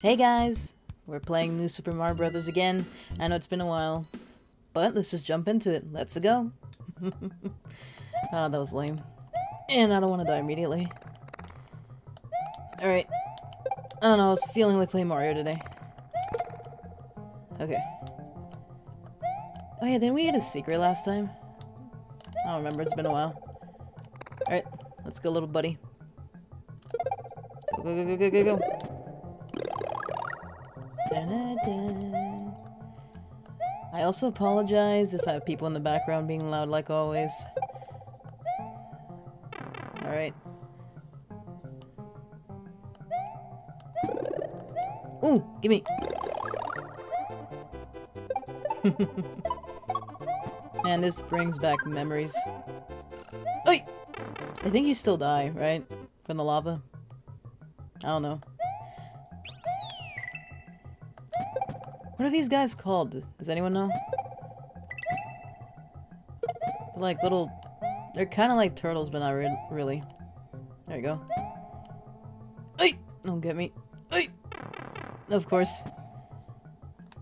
Hey guys! We're playing New Super Mario Brothers again. I know it's been a while, but let's just jump into it. Let's go! Ah, that was lame. And I don't want to die immediately. Alright. I don't know, I was feeling like playing Mario today. Okay. Oh yeah, didn't we get a secret last time? I don't remember, it's been a while. Alright, let's go little buddy. Go, go, go, go, go, go. I also apologize if I have people in the background being loud like always. Alright. Ooh, gimme! Man, this brings back memories. Oi! I think you still die, right? From the lava? I don't know. What are these guys called? Does anyone know? They're like little... They're kind of like turtles, but not re really. There you go. Hey! Don't get me. Hey! Of course.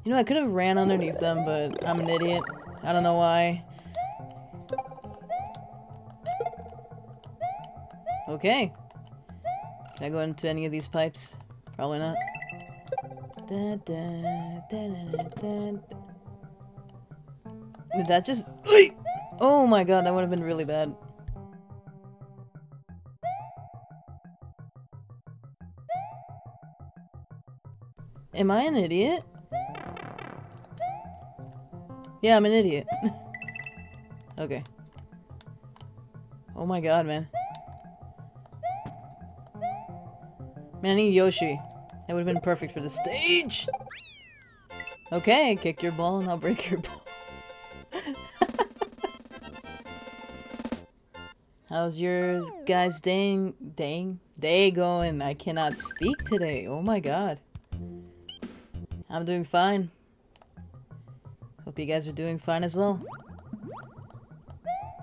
You know, I could have ran underneath them, but I'm an idiot. I don't know why. Okay. Can I go into any of these pipes? Probably not. Did that just... Oh my god, that would have been really bad. Am I an idiot? Yeah, I'm an idiot. okay. Oh my god, man. Man, I need Yoshi. That would have been perfect for the stage! Okay, kick your ball and I'll break your ball. How's yours guys dang dang day going? I cannot speak today. Oh my god. I'm doing fine. Hope you guys are doing fine as well.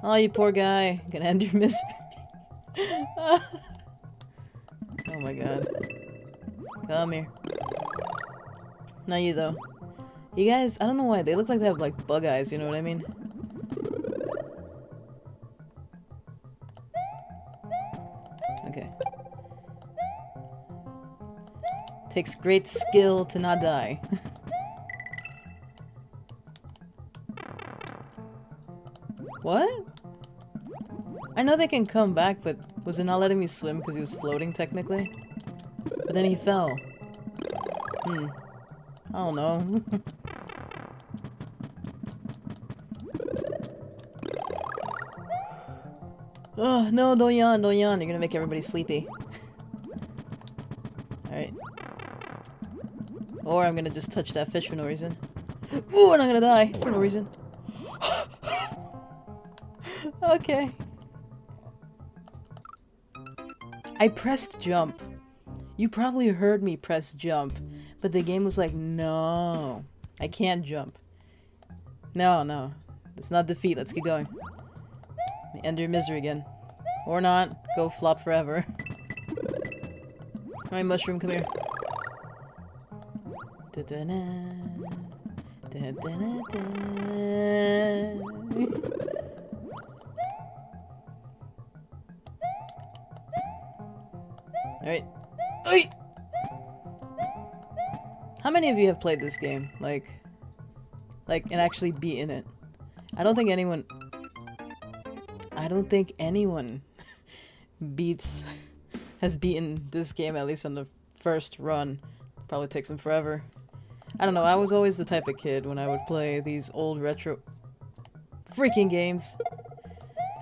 Oh, you poor guy. Gonna end your misery. oh my god. Come here. Not you, though. You guys, I don't know why, they look like they have, like, bug eyes, you know what I mean? Okay. Takes great skill to not die. what? I know they can come back, but was it not letting me swim because he was floating, technically? But then he fell. Hmm. I don't know. oh, no, don't yawn, don't yawn. You're gonna make everybody sleepy. Alright. Or I'm gonna just touch that fish for no reason. Ooh, and I'm gonna die for no reason. okay. I pressed jump. You probably heard me press jump, but the game was like, no, I can't jump. No, no, it's not defeat. Let's keep going. End your misery again. Or not. Go flop forever. Alright, mushroom, come here. Da -da -da. Alright. Oi! How many of you have played this game? Like, like, and actually beaten it? I don't think anyone... I don't think anyone beats... has beaten this game, at least on the first run. Probably takes them forever. I don't know, I was always the type of kid when I would play these old retro... freaking games.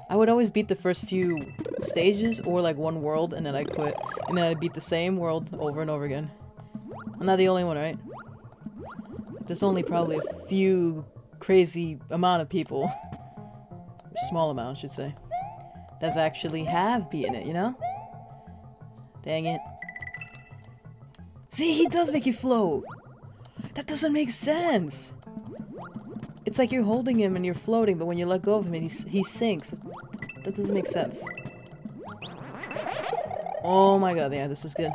I would always beat the first few stages or like one world and then I'd quit. And then I'd beat the same world over and over again. I'm not the only one, right? There's only probably a few crazy amount of people. Small amount, I should say. That actually have beaten it, you know? Dang it. See, he does make you float! That doesn't make sense! It's like you're holding him and you're floating, but when you let go of him, and he, he sinks. That doesn't make sense. Oh my god, yeah, this is good.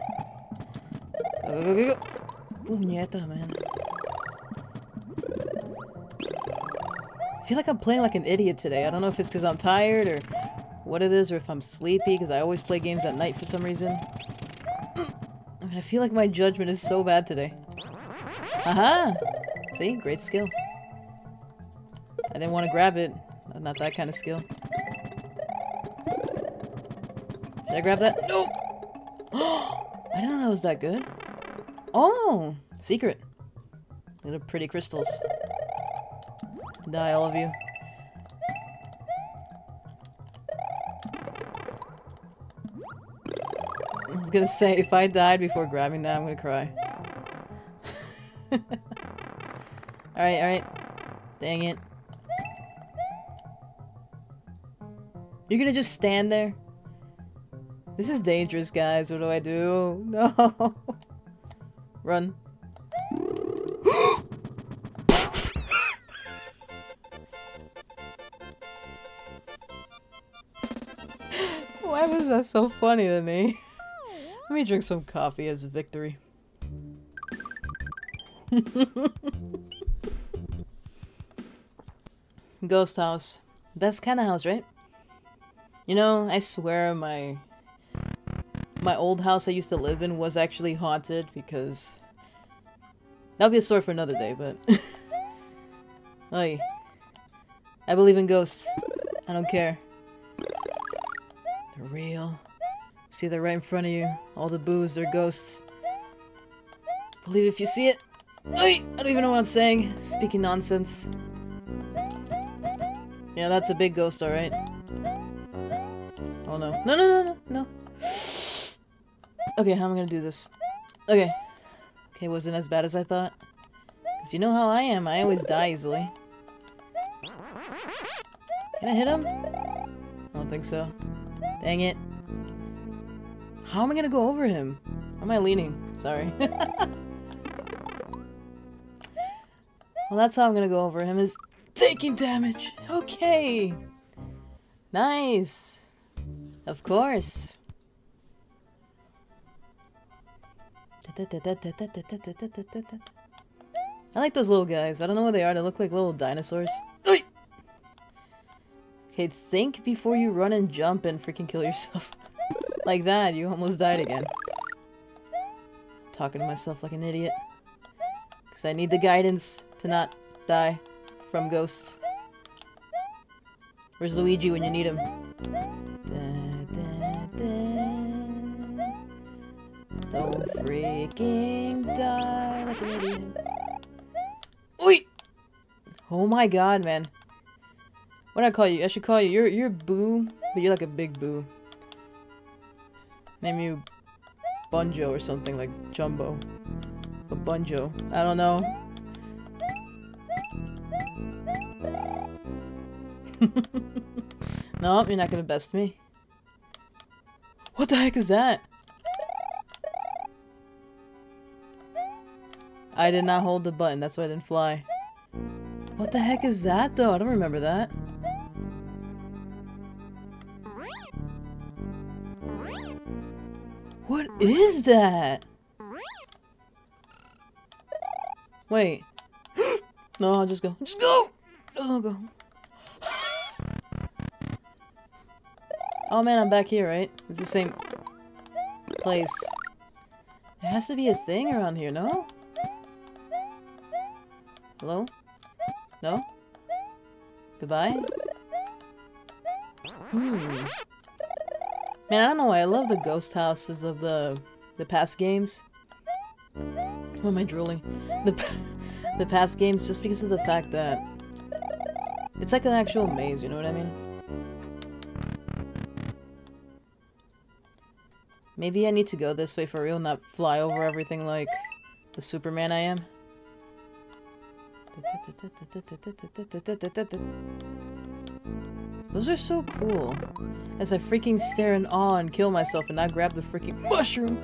Go, go, go, go, Puñeta, man. I feel like I'm playing like an idiot today. I don't know if it's because I'm tired or what it is or if I'm sleepy because I always play games at night for some reason. I mean, I feel like my judgment is so bad today. Aha! See? Great skill. I didn't want to grab it. Not that kind of skill. Should I grab that? No! I didn't know it was that good. Oh! Secret. Little pretty crystals. Die, all of you. I was gonna say, if I died before grabbing that, I'm gonna cry. alright, alright. Dang it. You're gonna just stand there? This is dangerous, guys. What do I do? No. Run. Why was that so funny to me? Let me drink some coffee as a victory. Ghost house. Best kind of house, right? You know, I swear my my old house I used to live in was actually haunted because that'll be a story for another day, but Oy. I believe in ghosts. I don't care. They're real. See, they're right in front of you. All the boos, they're ghosts. Believe if you see it. Oy! I don't even know what I'm saying. Speaking nonsense. Yeah, that's a big ghost, alright. Oh no, no, no, no. Okay, how am I gonna do this? Okay. Okay, wasn't as bad as I thought. Because you know how I am, I always die easily. Can I hit him? I don't think so. Dang it. How am I gonna go over him? How am I leaning? Sorry. well, that's how I'm gonna go over him, is taking damage. Okay. Nice. Of course. I like those little guys. I don't know what they are. They look like little dinosaurs. Okay, think before you run and jump and freaking kill yourself. like that, you almost died again. Talking to myself like an idiot. Because I need the guidance to not die from ghosts. Where's Luigi when you need him? Don't freaking die like an idiot. Oi! Oh my god, man. What do I call you? I should call you. You're you're Boo, but you're like a big Boo. Name you Bunjo or something like Jumbo. But Bunjo. I don't know. no, you're not gonna best me. What the heck is that? I did not hold the button, that's why I didn't fly. What the heck is that, though? I don't remember that. What is that? Wait. no, I'll just go. Just go! No, go. oh man, I'm back here, right? It's the same place. There has to be a thing around here, no? Hello? No? Goodbye? Hmm. Man, I don't know why I love the ghost houses of the the past games. Why am I drooling? The the past games just because of the fact that it's like an actual maze, you know what I mean? Maybe I need to go this way for real, and not fly over everything like the Superman I am. Those are so cool. As I freaking stare in awe and kill myself and not grab the freaking mushroom.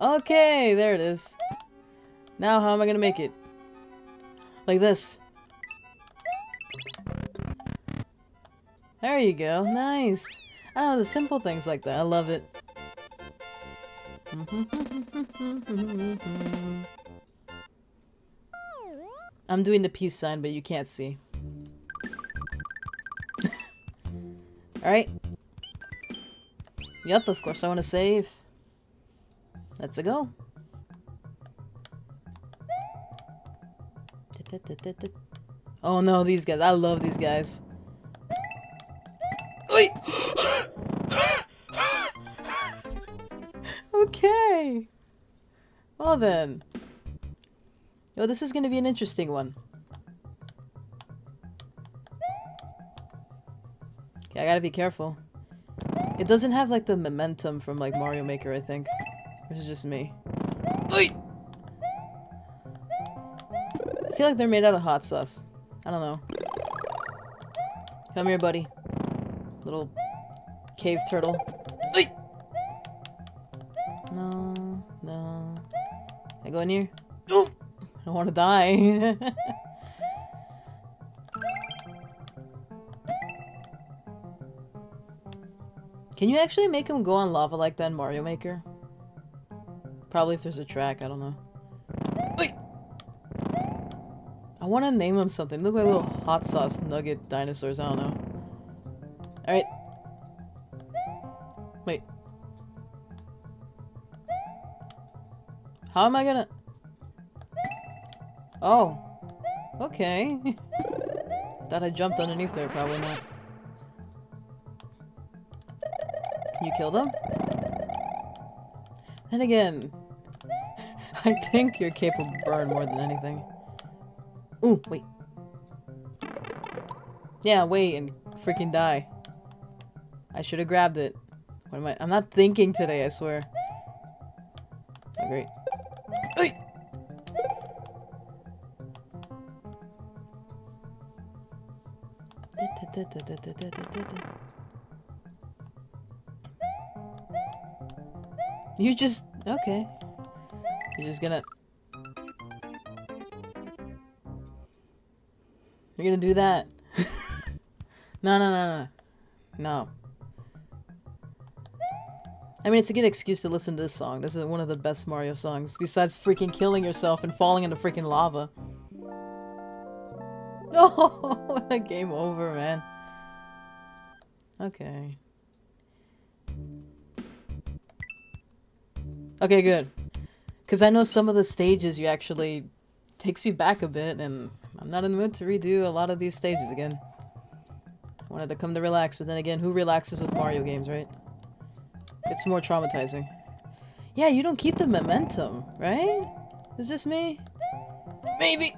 okay, there it is. Now how am I gonna make it? Like this. There you go. Nice. I know, the simple things like that. I love it. I'm doing the peace sign, but you can't see. Alright. Yep, of course I want to save. Let's -a go. Oh no, these guys. I love these guys. Well then. Yo, oh, this is going to be an interesting one. Okay, I gotta be careful. It doesn't have like the momentum from like Mario Maker, I think. This is just me. I feel like they're made out of hot sauce. I don't know. Come here, buddy. Little cave turtle. Go in here? I don't want to die. Can you actually make him go on lava like that in Mario Maker? Probably if there's a track, I don't know. Wait! I want to name them something. Look like little hot sauce nugget dinosaurs, I don't know. Alright. How am I gonna... Oh. Okay. Thought I jumped underneath there, probably not. Can you kill them? Then again, I think you're capable of burn more than anything. Ooh, wait. Yeah, wait and freaking die. I should have grabbed it. What am I? I'm not thinking today, I swear. Oh, great. You just... Okay. You're just gonna... You're gonna do that? no, no, no, no. No. I mean, it's a good excuse to listen to this song. This is one of the best Mario songs, besides freaking killing yourself and falling into freaking lava. Oh, a game over, man. Okay. Okay, good. Because I know some of the stages you actually takes you back a bit, and I'm not in the mood to redo a lot of these stages again. I wanted to come to relax, but then again, who relaxes with Mario games, right? It's more traumatizing. Yeah, you don't keep the momentum, right? Is this me? Maybe!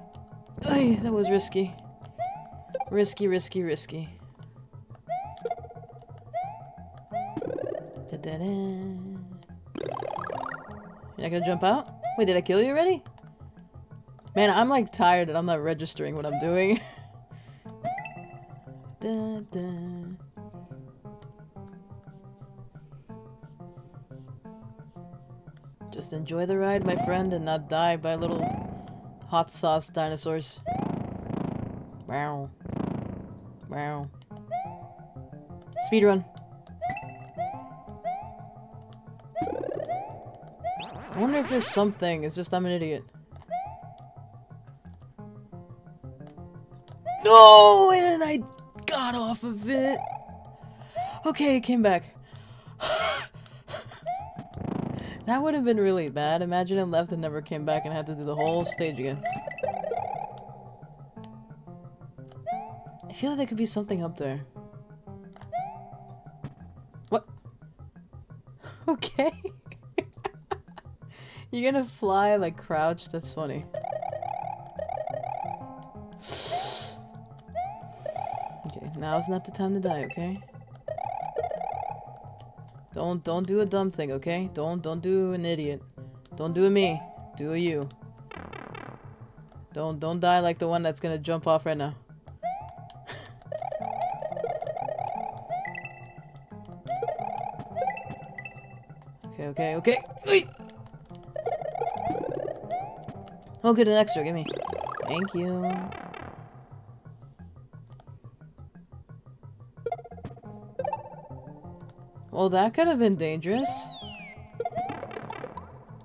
Ay, that was risky. Risky, risky, risky. You're not gonna jump out? Wait, did I kill you already? Man, I'm like tired and I'm not registering what I'm doing. da, da. Just enjoy the ride, my friend, and not die by little hot sauce dinosaurs. Wow. Wow. Speedrun. I wonder if there's something. It's just I'm an idiot. No! And I got off of it. Okay, it came back. that would have been really bad. Imagine it left and never came back and had to do the whole stage again. I feel like there could be something up there. What? Okay. You're gonna fly like crouched? That's funny. Okay, now now's not the time to die, okay? Don't don't do a dumb thing, okay? Don't don't do an idiot. Don't do a me. Do a you. Don't don't die like the one that's gonna jump off right now. okay, okay, okay. Oh, good, an extra. Give me. Thank you. Well, that could have been dangerous.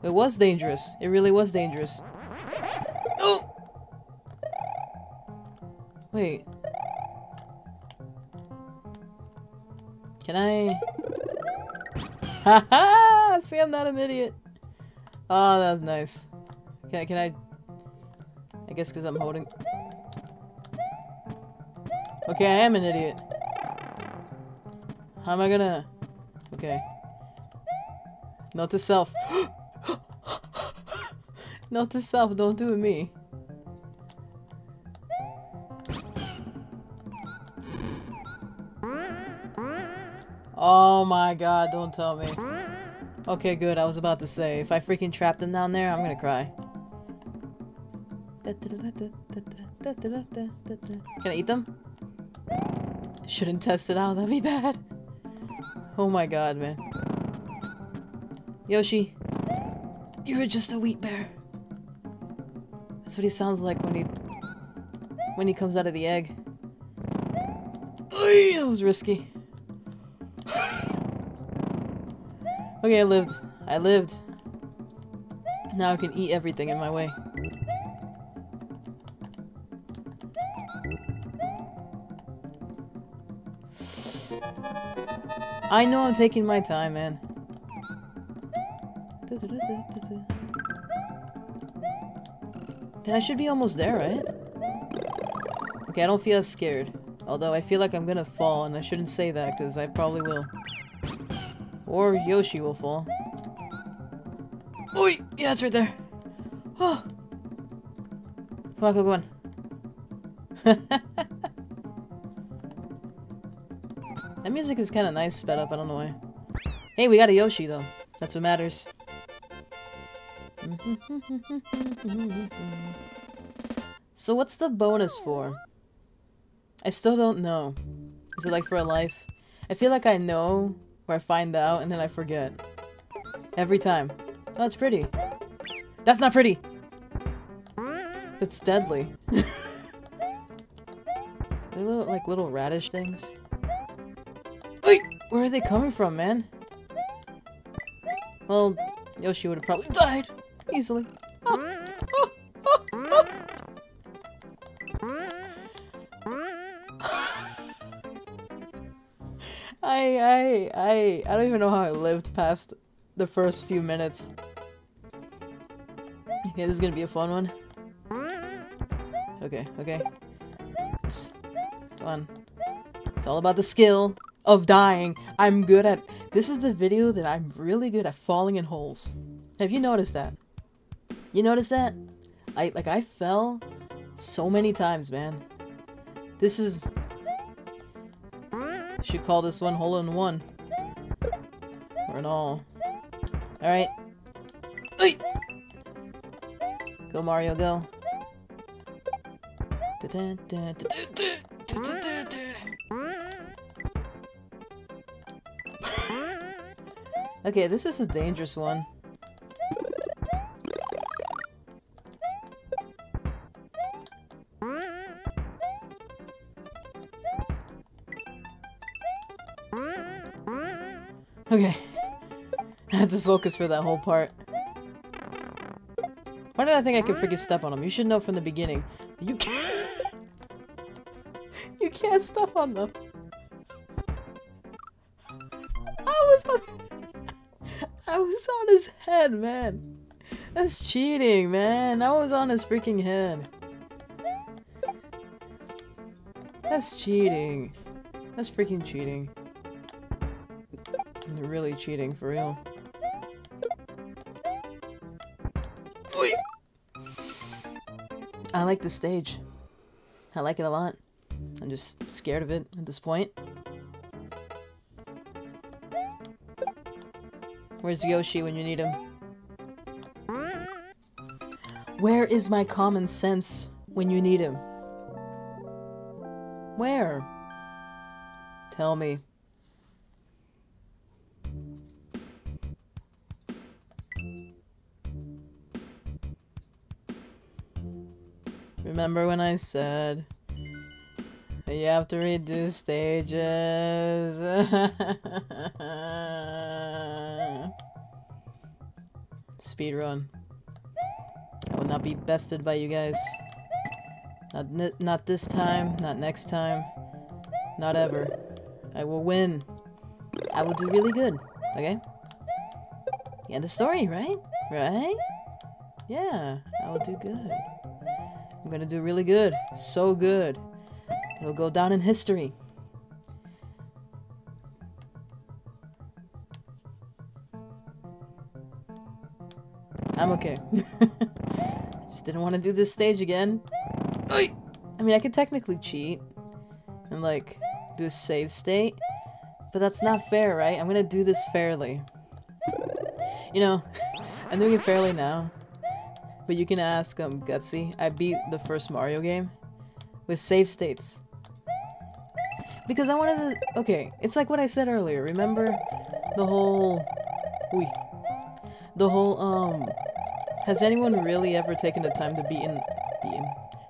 It was dangerous. It really was dangerous. Oh! Wait. Can I... Haha! See, I'm not an idiot. Oh, that was nice. Can I, can I... Guess because I'm holding... Okay, I am an idiot. How am I gonna... Okay. Not to self. Not to self, don't do it me. Oh my god, don't tell me. Okay, good, I was about to say, if I freaking trap them down there, I'm gonna cry. Can I eat them? Shouldn't test it out, that'd be bad. Oh my god, man. Yoshi, you were just a wheat bear. That's what he sounds like when he when he comes out of the egg. Oy, that was risky. okay, I lived. I lived. Now I can eat everything in my way. I know I'm taking my time, man. Then I should be almost there, right? Okay, I don't feel as scared. Although I feel like I'm gonna fall, and I shouldn't say that, because I probably will. Or Yoshi will fall. Oi! Yeah, it's right there. Oh! Come on, on, come on. music is kind of nice sped up, I don't know why. Hey, we got a Yoshi, though. That's what matters. so what's the bonus for? I still don't know. Is it like for a life? I feel like I know, where I find out, and then I forget. Every time. Oh, it's pretty. That's not pretty! That's deadly. they look like little radish things. Where are they coming from, man? Well, Yoshi would have probably died easily. I, I, I, I don't even know how I lived past the first few minutes. Okay, this is gonna be a fun one. Okay, okay. Come on. It's all about the skill of dying. I'm good at... This is the video that I'm really good at falling in holes. Have you noticed that? You noticed that? I Like, I fell so many times, man. This is... Should call this one hole in one. Or an all. Alright. Go, Mario, go. Okay, this is a dangerous one. Okay. I had to focus for that whole part. Why did I think I could freaking step on them? You should know from the beginning. You can't... you can't step on them. On his head, man. That's cheating, man. I was on his freaking head. That's cheating. That's freaking cheating. You're really cheating, for real. I like the stage. I like it a lot. I'm just scared of it at this point. Where's Yoshi when you need him? Where is my common sense when you need him? Where? Tell me. Remember when I said You have to redo stages. Speed run. I will not be bested by you guys. Not, not this time, not next time, not ever. I will win. I will do really good, okay? End of story, right? Right? Yeah, I will do good. I'm gonna do really good. So good. It'll go down in history. I'm okay. Just didn't want to do this stage again. I mean, I could technically cheat and, like, do a save state, but that's not fair, right? I'm gonna do this fairly. You know, I'm doing it fairly now, but you can ask um, Gutsy. I beat the first Mario game with save states. Because I wanted to... Okay, it's like what I said earlier. Remember the whole... The whole, um... Has anyone really ever taken the time to beat in... Beat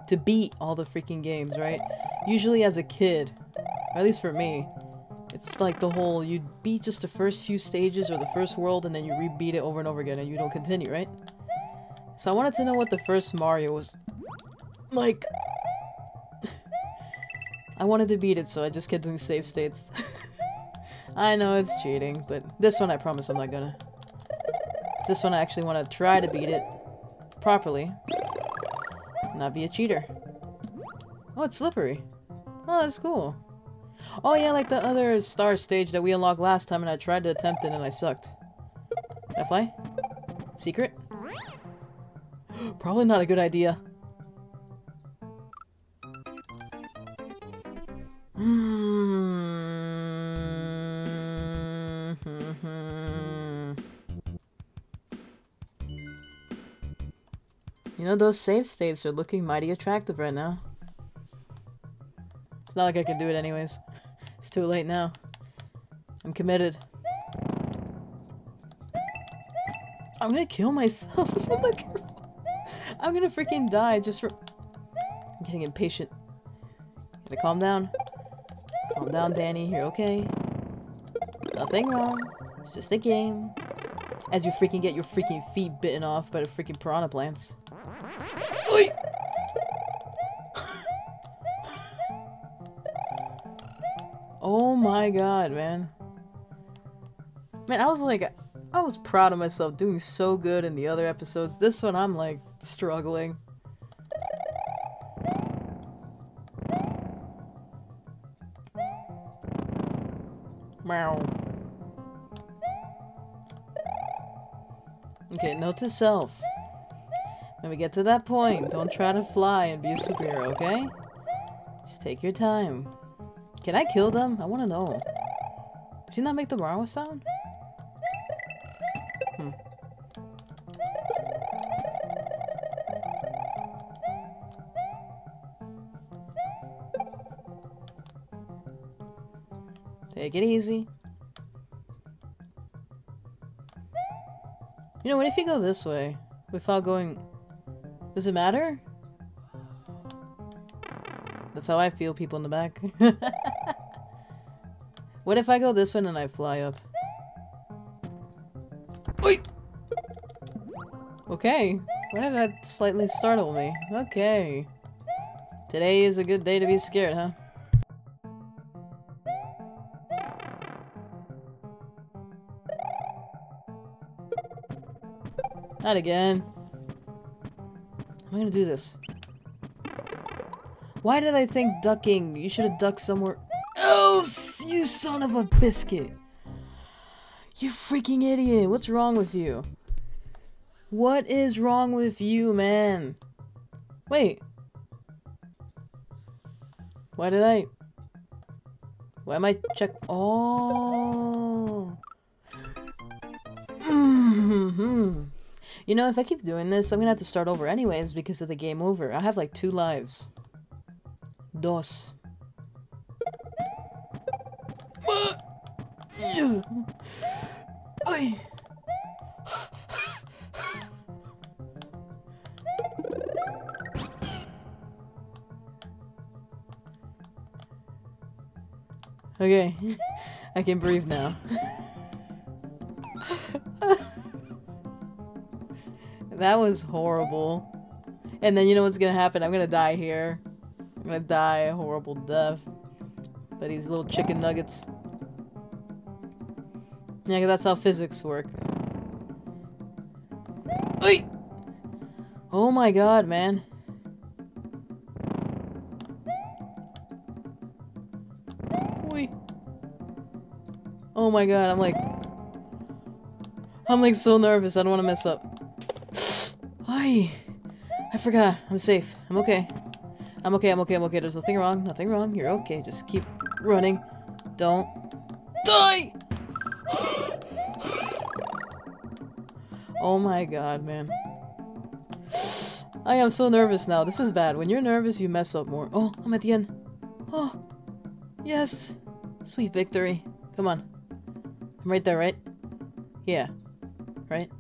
to beat all the freaking games, right? Usually as a kid, at least for me, it's like the whole, you beat just the first few stages or the first world and then you rebeat it over and over again and you don't continue, right? So I wanted to know what the first Mario was like. I wanted to beat it, so I just kept doing save states. I know it's cheating, but this one I promise I'm not gonna. This one I actually want to try to beat it properly. Not be a cheater. Oh, it's slippery. Oh, that's cool. Oh yeah, like the other star stage that we unlocked last time and I tried to attempt it and I sucked. Can I fly? Secret? Probably not a good idea. Hmm. You know, those save states are looking mighty attractive right now. It's not like I can do it anyways. It's too late now. I'm committed. I'm gonna kill myself if I'm not careful. I'm gonna freaking die just for- I'm getting impatient. Gotta calm down. Calm down, Danny. You're okay. Nothing wrong. It's just a game. As you freaking get your freaking feet bitten off by the freaking piranha plants. My god, man. Man, I was like, I was proud of myself doing so good in the other episodes. This one, I'm like, struggling. Meow. Okay, note to self. When we get to that point, don't try to fly and be a superhero, okay? Just take your time. Can I kill them? I want to know. Did you not make the wrong sound? Hmm. Take it easy. You know, what if you go this way? Without going does it matter? That's how I feel, people in the back. what if I go this one and I fly up? Oi! Okay. Why did that slightly startle me? Okay. Today is a good day to be scared, huh? Not again. I'm gonna do this. Why did I think ducking? You should have ducked somewhere. Oh, you son of a biscuit. You freaking idiot. What's wrong with you? What is wrong with you, man? Wait. Why did I... Why am I check... Oh. Mm -hmm. You know, if I keep doing this, I'm gonna have to start over anyways because of the game over. I have like two lives. Dos. Okay. I can breathe now. that was horrible. And then you know what's gonna happen? I'm gonna die here. Gonna die a horrible death. By these little chicken nuggets. Yeah, that's how physics work. Oi! Oh my god, man. Oi. Oh my god, I'm like... I'm like so nervous, I don't want to mess up. Hi. I forgot. I'm safe. I'm okay. I'm okay, I'm okay, I'm okay. There's nothing wrong, nothing wrong. You're okay. Just keep running. Don't die! oh my god, man. I am so nervous now. This is bad. When you're nervous, you mess up more. Oh, I'm at the end. Oh, yes. Sweet victory. Come on. I'm right there, right? Yeah. Right?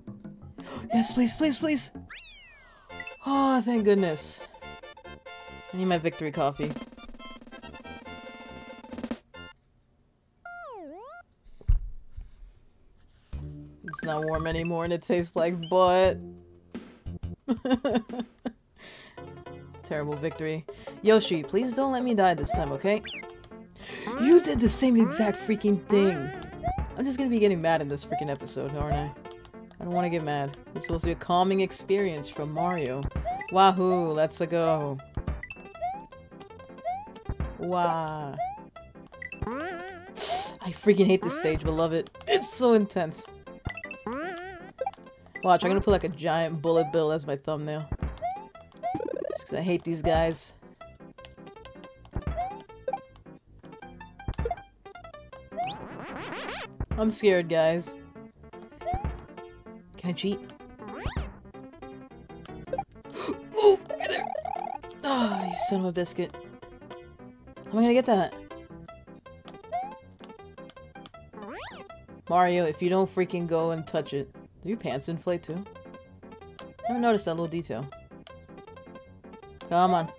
Yes, please, please, please. Oh, thank goodness. I need my victory coffee. It's not warm anymore and it tastes like butt. Terrible victory. Yoshi, please don't let me die this time, okay? You did the same exact freaking thing! I'm just gonna be getting mad in this freaking episode, aren't I? I don't want to get mad. It's supposed to be a calming experience from Mario. Wahoo! Let's go. Wow. I freaking hate this stage, but love it. It's so intense. Watch, I'm gonna put like a giant bullet bill as my thumbnail. Just cause I hate these guys. I'm scared, guys. Can I cheat? oh, there! Oh, you son of a biscuit. Am I gonna get that? Mario, if you don't freaking go and touch it. Do your pants inflate too? I haven't noticed that little detail. Come on.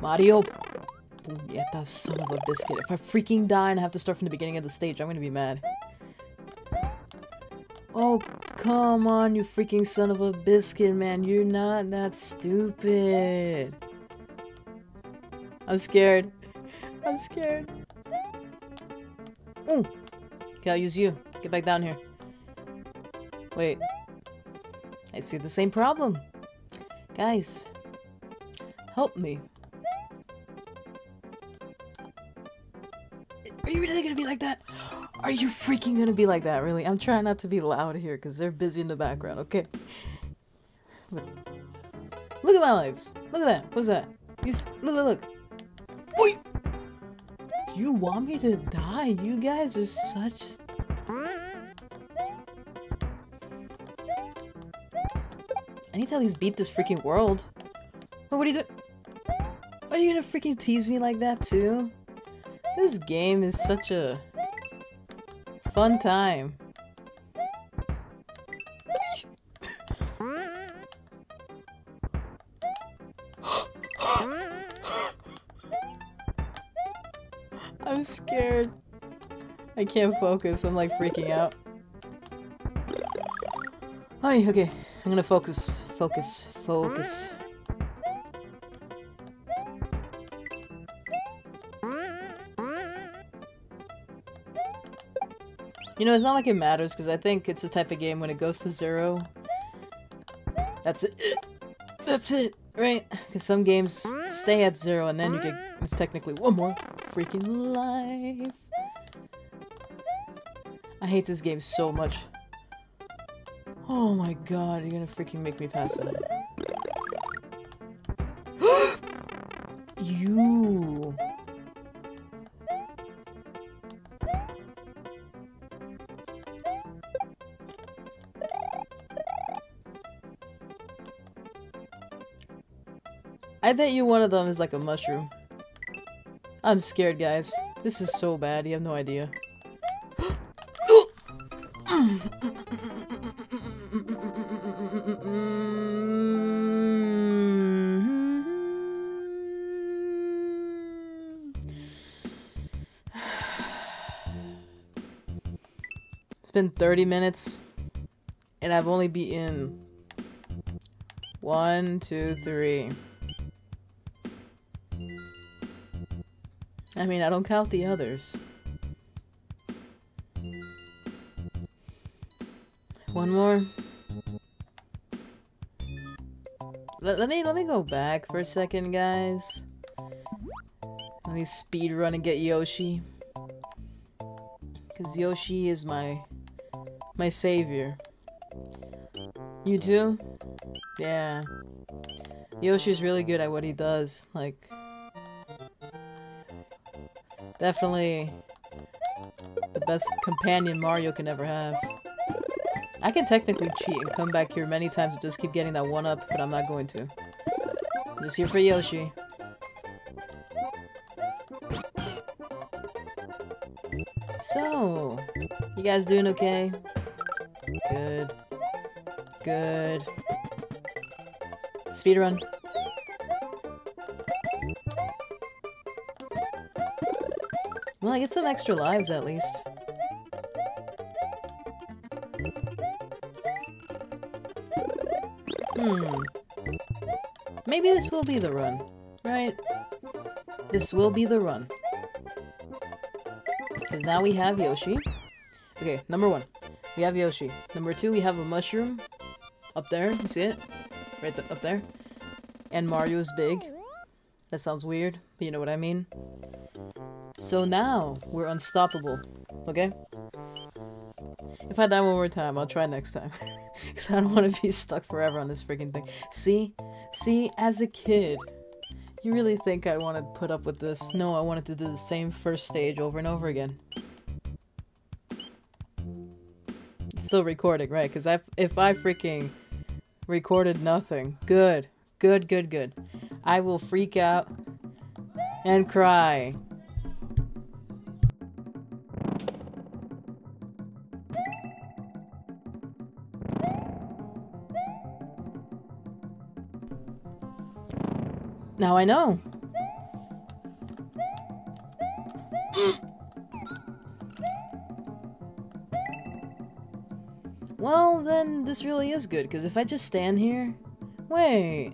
Mario! Puñeta, son of a biscuit. If I freaking die and I have to start from the beginning of the stage, I'm gonna be mad. Oh, come on, you freaking son of a biscuit, man. You're not that stupid. I'm scared. I'm scared. Ooh. Okay, I'll use you. Get back down here. Wait. I see the same problem. Guys. Help me. Are you really gonna be like that? Are you freaking gonna be like that, really? I'm trying not to be loud here because they're busy in the background, okay? Look at my legs. Look at that. What's that? You look, look, look. You want me to die? You guys are such... I need to at least beat this freaking world. what are you doing? Are you gonna freaking tease me like that too? This game is such a fun time. I can't focus. I'm like freaking out. Hi, okay. I'm gonna focus. Focus. Focus. You know, it's not like it matters, because I think it's the type of game when it goes to zero. That's it. That's it, right? Because some games stay at zero and then you get, it's technically one more freaking life. I hate this game so much. Oh my god, you're gonna freaking make me pass it. you. I bet you one of them is like a mushroom. I'm scared, guys. This is so bad, you have no idea. Been 30 minutes and I've only beaten one, two, three. I mean, I don't count the others. One more. Let, let me let me go back for a second, guys. Let me speed run and get Yoshi. Cause Yoshi is my my savior. You too? Yeah. Yoshi's really good at what he does. Like definitely the best companion Mario can ever have. I can technically cheat and come back here many times and just keep getting that one up, but I'm not going to. I'm just here for Yoshi. So, you guys doing okay? Good. Good. Speedrun. Well, I get some extra lives at least. Hmm. Maybe this will be the run, right? This will be the run. Because now we have Yoshi. Okay, number one. We have Yoshi. Number two, we have a mushroom. Up there, you see it? Right th up there. And Mario is big. That sounds weird, but you know what I mean. So now, we're unstoppable. Okay? If I die one more time, I'll try next time. Because I don't want to be stuck forever on this freaking thing. See? See, as a kid, you really think I'd want to put up with this? No, I wanted to do the same first stage over and over again. Still recording, right? Because if I freaking recorded nothing, good, good, good, good, I will freak out and cry. Now I know. well, then this really is good, because if I just stand here... Wait.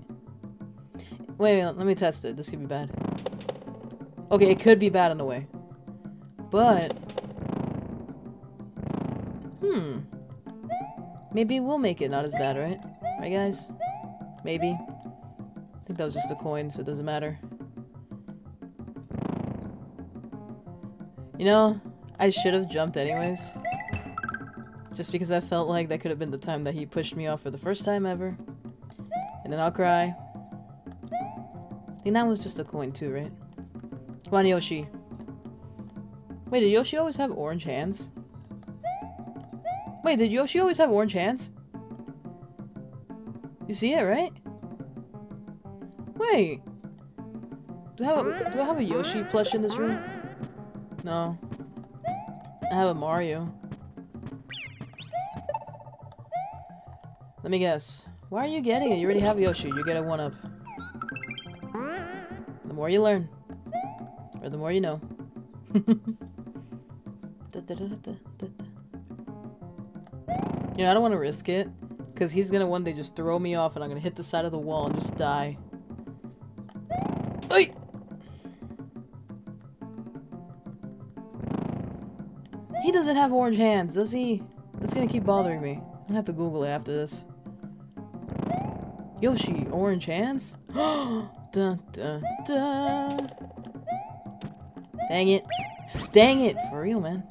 Wait, let me test it. This could be bad. Okay, it could be bad in a way. But... Hmm. Maybe we'll make it not as bad, right? Right, guys? Maybe I think that was just a coin, so it doesn't matter. You know, I should have jumped anyways. Just because I felt like that could have been the time that he pushed me off for the first time ever. And then I'll cry. I think that was just a coin too, right? Come on, Yoshi. Wait, did Yoshi always have orange hands? Wait, did Yoshi always have orange hands? You see it, right? Wait. Do I have a do I have a Yoshi plush in this room? No. I have a Mario. Let me guess. Why are you getting it? You already have Yoshi. You get a one-up. The more you learn. Or the more you know. you know, I don't want to risk it. Because he's going to one day just throw me off and I'm going to hit the side of the wall and just die. Oi! He doesn't have orange hands, does he? That's gonna keep bothering me. I'm gonna have to Google it after this. Yoshi, orange hands? dun dun dun. Dang it. Dang it! For real, man.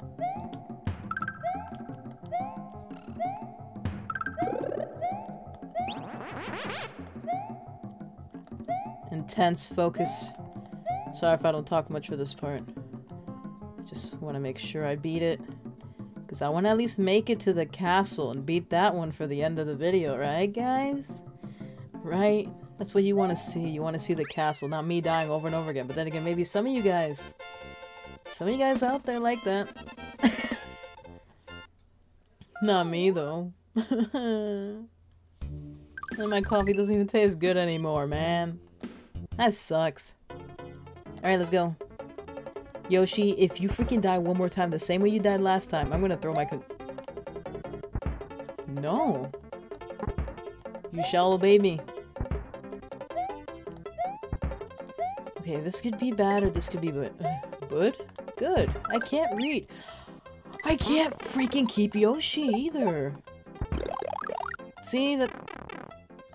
intense focus. Sorry if I don't talk much for this part. Just want to make sure I beat it. Because I want to at least make it to the castle and beat that one for the end of the video, right guys? Right? That's what you want to see. You want to see the castle, not me dying over and over again. But then again, maybe some of you guys, some of you guys out there like that. not me, though. and my coffee doesn't even taste good anymore, man. That sucks. Alright, let's go. Yoshi, if you freaking die one more time the same way you died last time, I'm gonna throw my co No. You shall obey me. Okay, this could be bad or this could be good. Good? Good. I can't read. I can't freaking keep Yoshi either. See, that...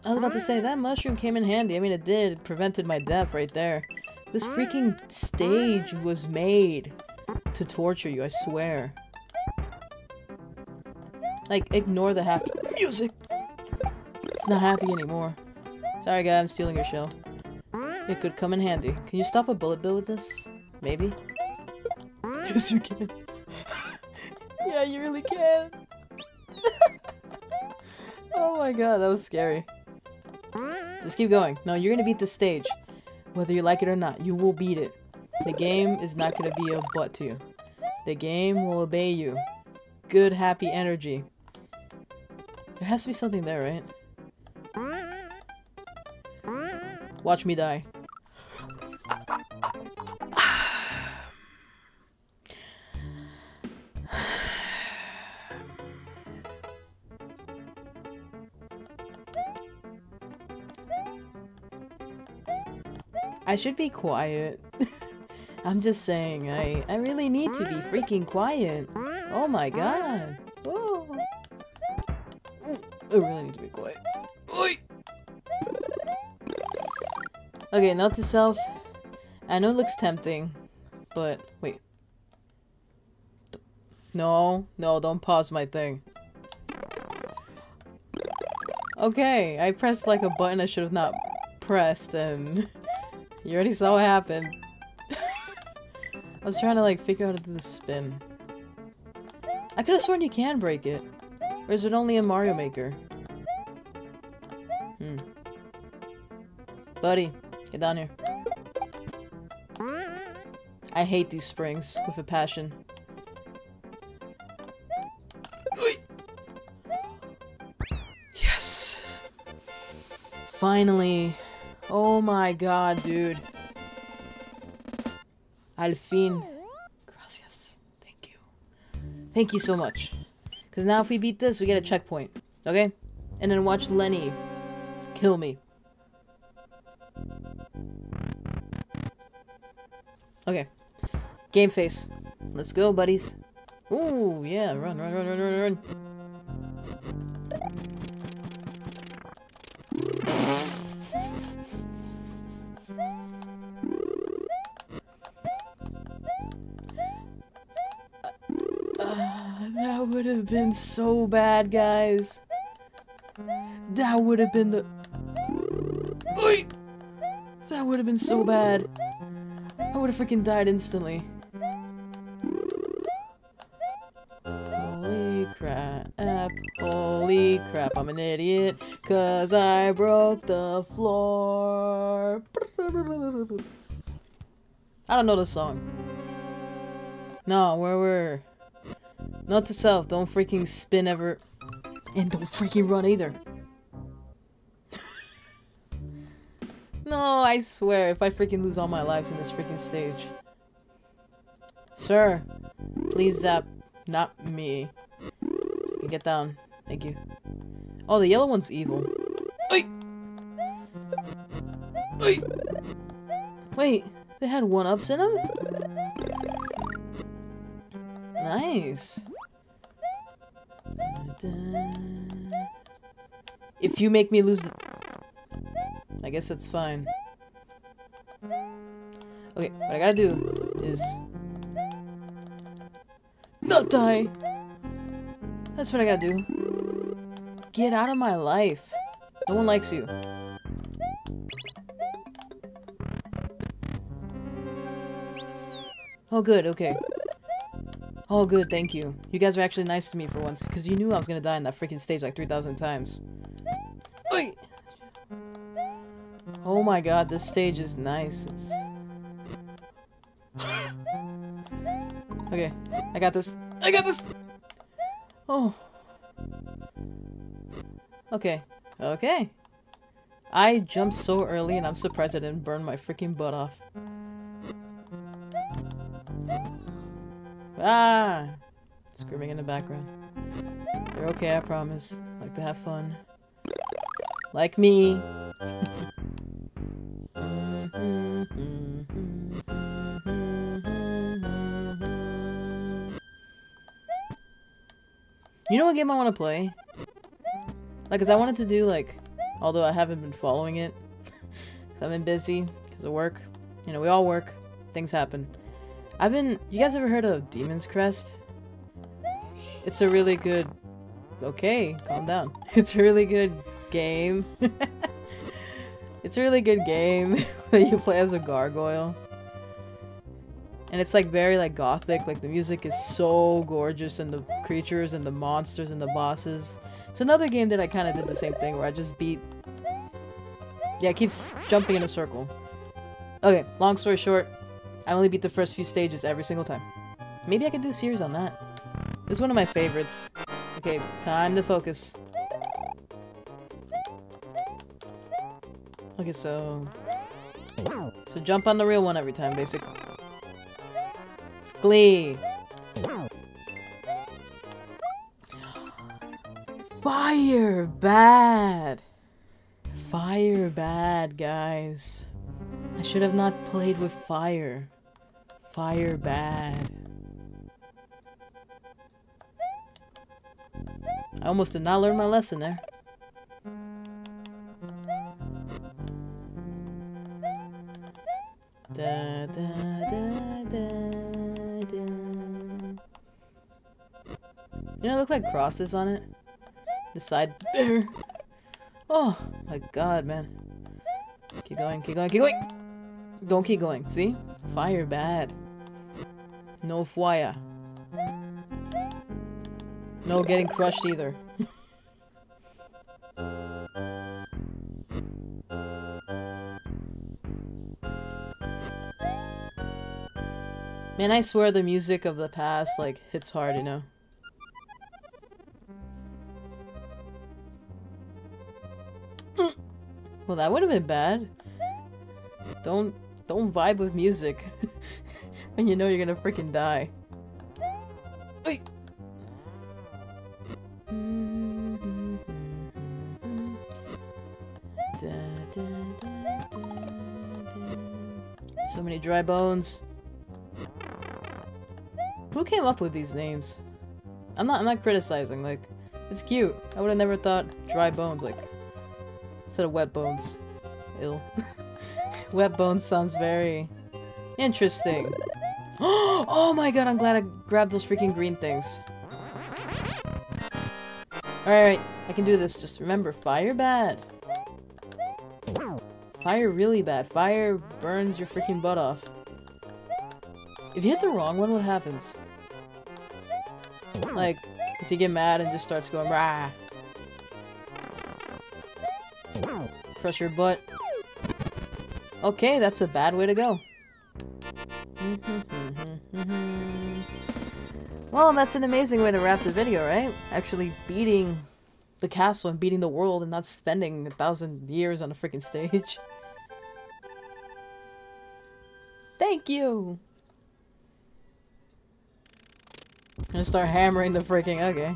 I was about to say, that mushroom came in handy. I mean, it did. It prevented my death right there. This freaking stage was made to torture you, I swear. Like, ignore the happy music. It's not happy anymore. Sorry, guy, I'm stealing your shell. It could come in handy. Can you stop a bullet bill with this? Maybe? Yes, you can. yeah, you really can. oh my god, that was scary. Just keep going. No, you're gonna beat the stage. Whether you like it or not, you will beat it. The game is not gonna be a butt to you. The game will obey you. Good, happy energy. There has to be something there, right? Watch me die. I should be quiet. I'm just saying, I, I really need to be freaking quiet. Oh my god. Oh. I really need to be quiet. Oi! Okay, note to self. I know it looks tempting, but wait. No, no, don't pause my thing. Okay, I pressed like a button I should have not pressed and you already saw what happened. I was trying to like figure out how to do the spin. I could have sworn you can break it. Or is it only in Mario Maker? Hmm. Buddy, get down here. I hate these springs with a passion. Yes! Finally. Oh my god, dude. Al fin. Gracias. Thank you. Thank you so much. Because now if we beat this, we get a checkpoint. Okay? And then watch Lenny kill me. Okay. Game face. Let's go, buddies. Ooh, yeah. Run, run, run, run, run, run. That would have been so bad, guys. That would have been the... That would have been so bad. I would have freaking died instantly. Holy crap. Holy crap, I'm an idiot. Cause I broke the floor. I don't know the song. No, where we're... Not to self, don't freaking spin ever. And don't freaking run either. no, I swear, if I freaking lose all my lives in this freaking stage. Sir, please zap, not me. Get down. Thank you. Oh, the yellow one's evil. Oi! Oi! Wait, they had one-ups in them? Nice. If you make me lose the... I guess that's fine. Okay, what I gotta do is... Not die! That's what I gotta do. Get out of my life. No one likes you. Oh good, okay. Oh, good, thank you. You guys are actually nice to me for once, because you knew I was gonna die in that freaking stage like 3,000 times. Oi! Oh my god, this stage is nice. It's... okay, I got this. I got this! Oh. Okay. Okay. I jumped so early and I'm surprised I didn't burn my freaking butt off. Ah! Screaming in the background. We're okay, I promise. Like to have fun. Like me. You know what game I want to play? Like, cause I wanted to do, like, although I haven't been following it. cause I've been busy, because of work. You know, we all work. Things happen. I've been, you guys ever heard of Demon's Crest? It's a really good, okay, calm down. It's a really good game. it's a really good game that you play as a gargoyle. And it's like very like gothic, like the music is so gorgeous and the creatures and the monsters and the bosses. It's another game that I kind of did the same thing where I just beat... Yeah, it keeps jumping in a circle. Okay, long story short, I only beat the first few stages every single time. Maybe I could do a series on that. It's one of my favorites. Okay, time to focus. Okay, so... So jump on the real one every time, basically. Glee. Fire bad. Fire bad, guys. I should have not played with fire. Fire bad. I almost did not learn my lesson there. Da, da, da. You know, look like crosses on it. The side there. Oh my god, man. Keep going, keep going, keep going! Don't keep going, see? Fire bad. No fire. No getting crushed either. Man, I swear the music of the past, like, hits hard, you know? well, that would have been bad. Don't, don't vibe with music. when you know you're gonna freaking die. So many dry bones. Who came up with these names? I'm not I'm not criticizing, like it's cute. I would have never thought dry bones like instead of wet bones. Ill. wet bones sounds very interesting. oh my god, I'm glad I grabbed those freaking green things. Alright, I can do this. Just remember, fire bad. Fire really bad. Fire burns your freaking butt off. If you hit the wrong one, what happens? Like, does he get mad and just starts going rah? Crush your butt. Okay, that's a bad way to go. Well, that's an amazing way to wrap the video, right? Actually beating the castle and beating the world and not spending a thousand years on a freaking stage. Thank you! I'm gonna start hammering the freaking- okay.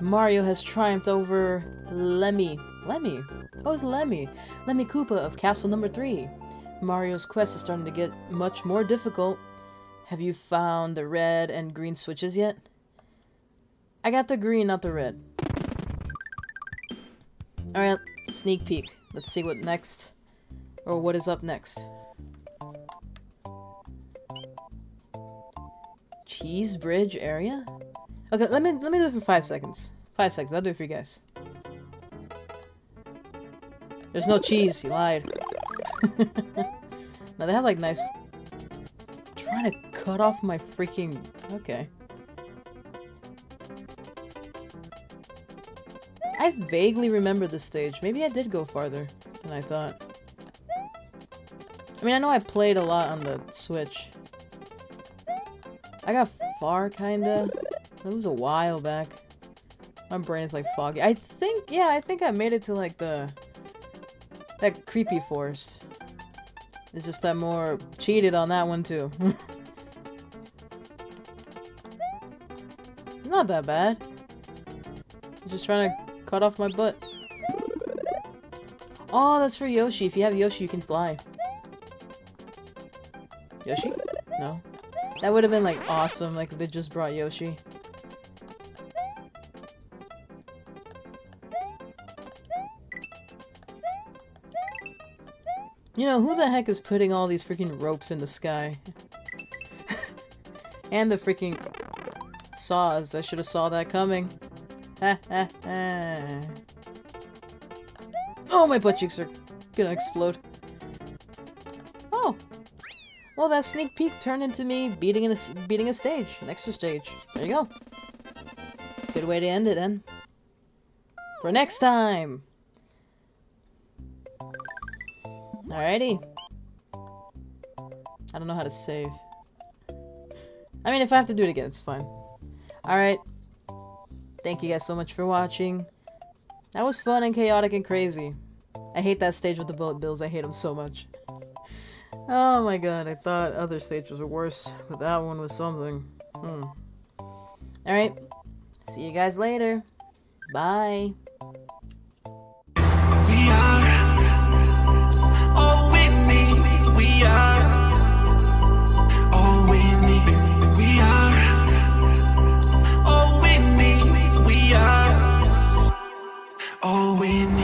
Mario has triumphed over Lemmy. Lemmy? Oh, it's Lemmy. Lemmy Koopa of Castle Number 3. Mario's quest is starting to get much more difficult. Have you found the red and green switches yet? I got the green, not the red. Alright, sneak peek. Let's see what next, or what is up next. Cheese Bridge area? Okay, let me let me do it for five seconds. Five seconds, I'll do it for you guys. There's no cheese, You lied. now they have like nice... cut off my freaking... Okay. I vaguely remember this stage. Maybe I did go farther than I thought. I mean, I know I played a lot on the Switch. I got far, kinda. It was a while back. My brain is like foggy. I think, yeah, I think I made it to like the... That creepy forest. It's just I'm more cheated on that one too. Not that bad. I'm Just trying to cut off my butt. Oh, that's for Yoshi. If you have Yoshi, you can fly. Yoshi? No. That would have been, like, awesome, like, if they just brought Yoshi. You know, who the heck is putting all these freaking ropes in the sky? and the freaking saws. I should have saw that coming. Oh, my butt cheeks are gonna explode. Oh. Well, that sneak peek turned into me beating a, beating a stage, an extra stage. There you go. Good way to end it, then. For next time! Alrighty. I don't know how to save. I mean, if I have to do it again, it's fine. Alright. Thank you guys so much for watching. That was fun and chaotic and crazy. I hate that stage with the bullet bills. I hate them so much. Oh my god, I thought other stages were worse, but that one was something. Hmm. Alright. See you guys later. Bye. win